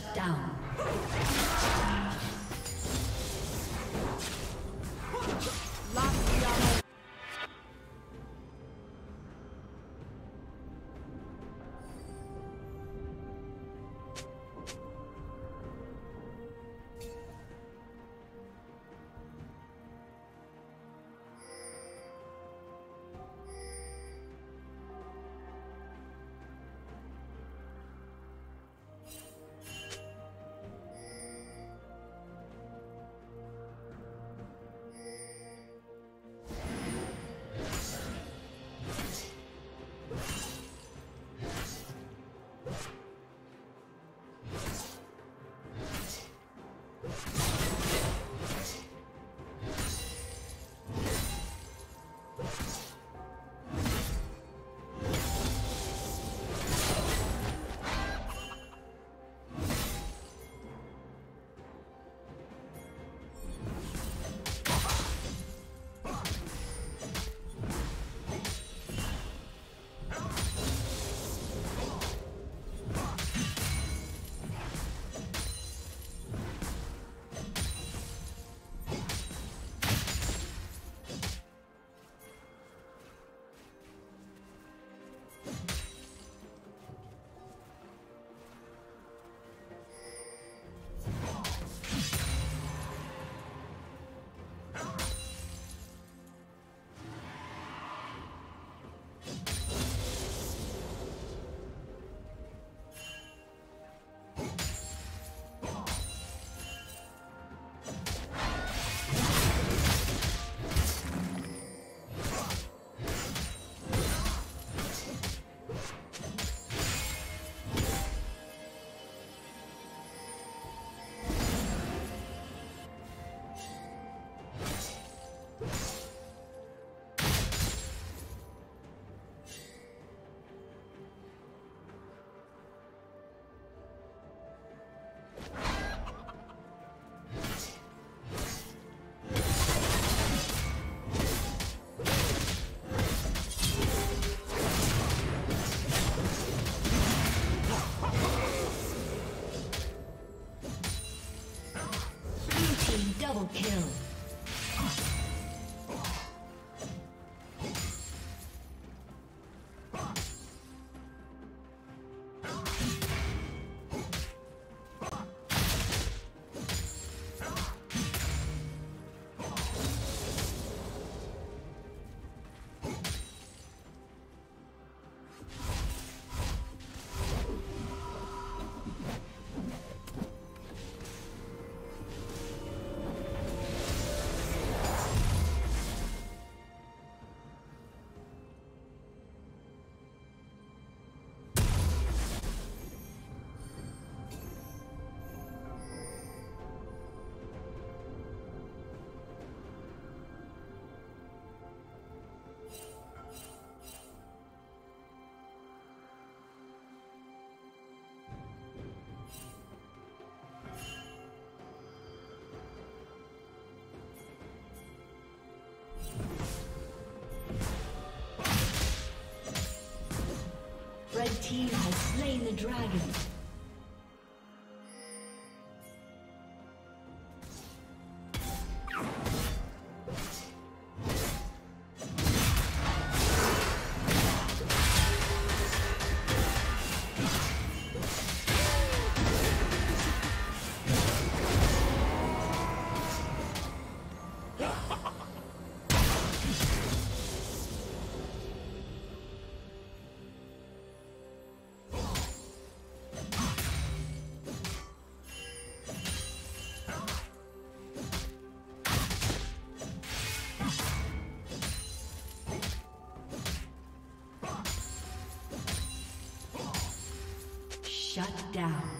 Shut down. Dragon. Shut down.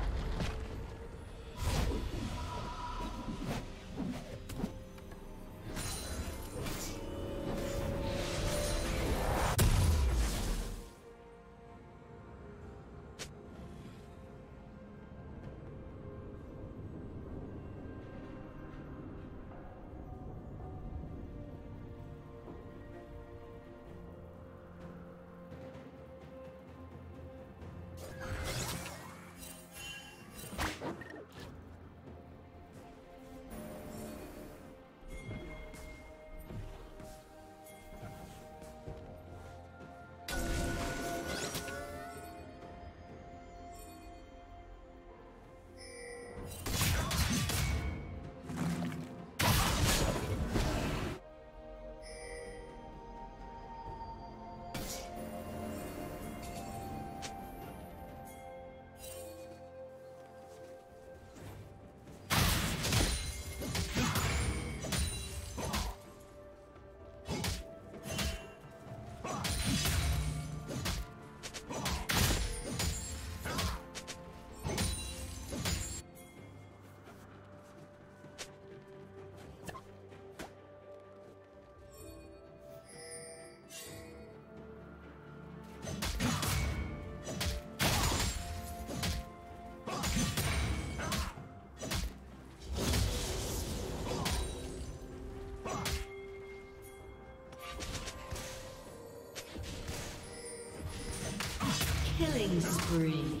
Spree.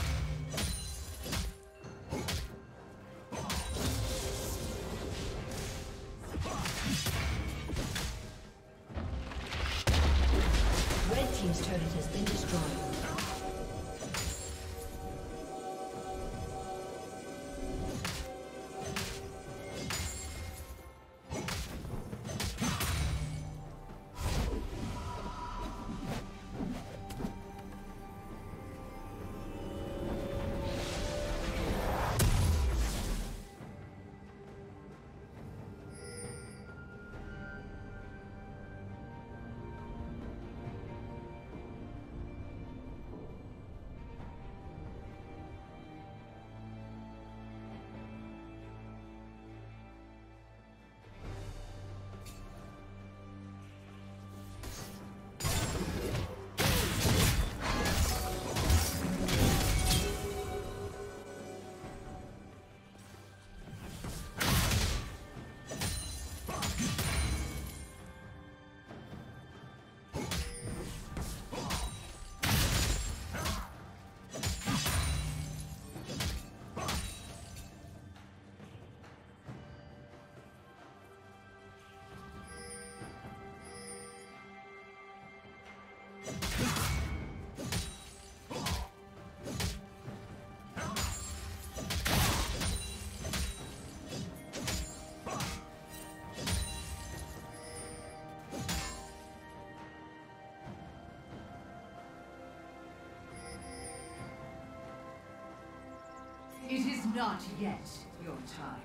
It is not yet your time.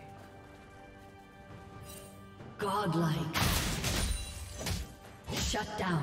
Godlike. Shut down.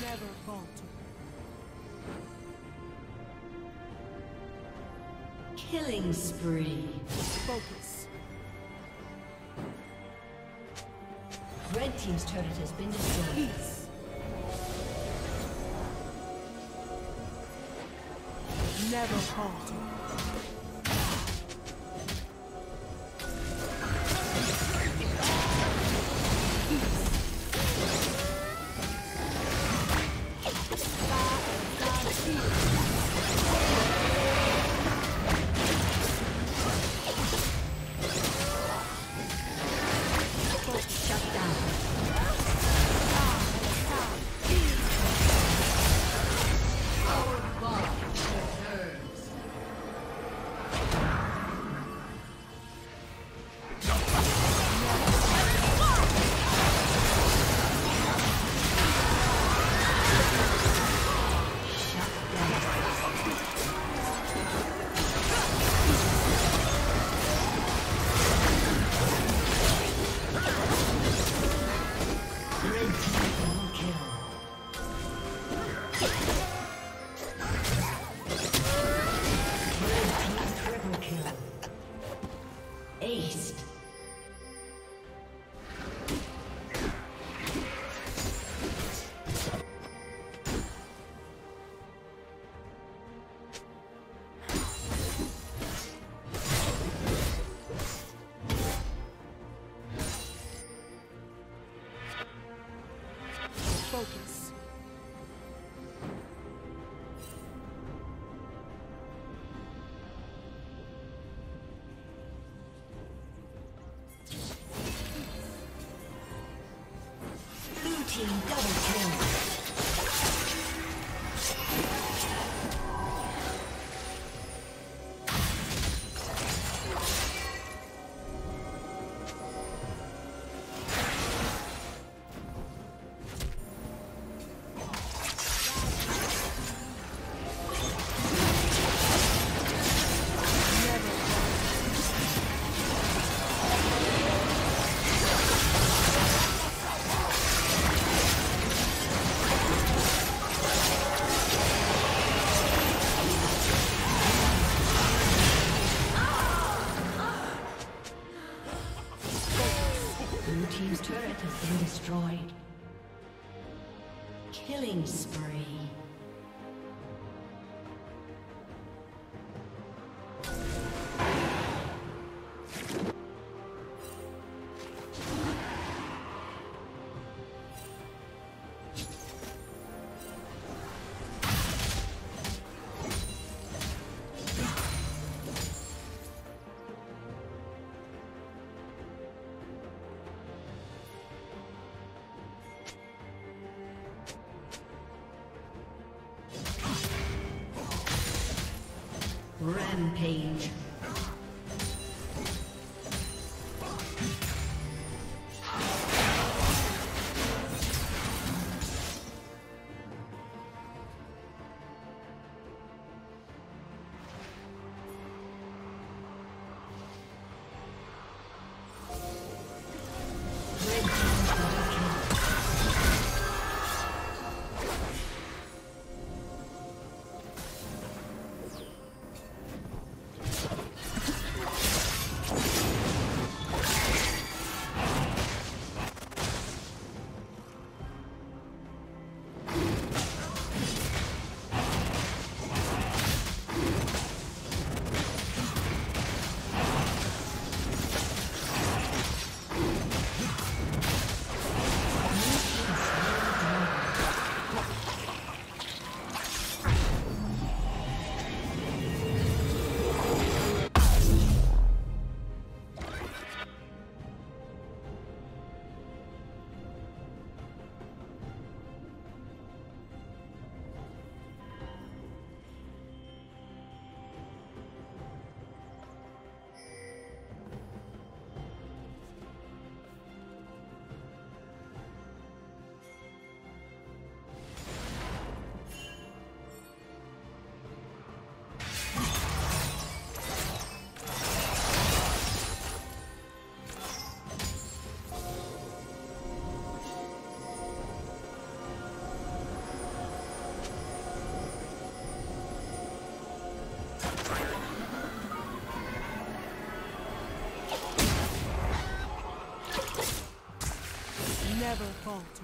Never falter. Killing spree. Focus. Red Team's turret has been destroyed. Peace. Never falter. Team double Rampage. Never falter.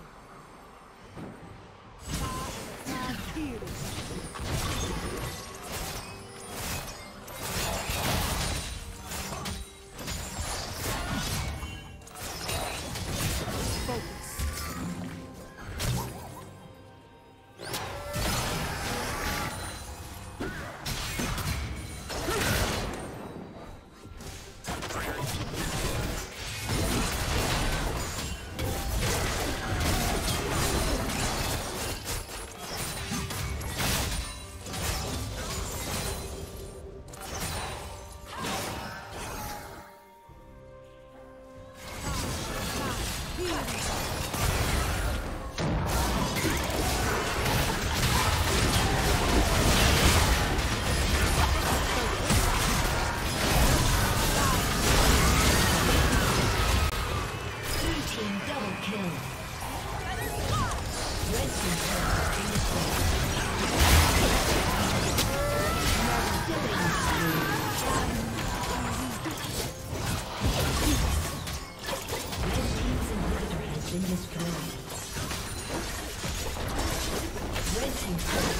been destroyed. Red team's